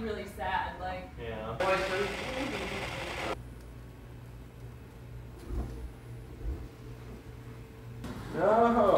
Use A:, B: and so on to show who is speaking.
A: be really sad. Like.
B: Yeah.
C: No.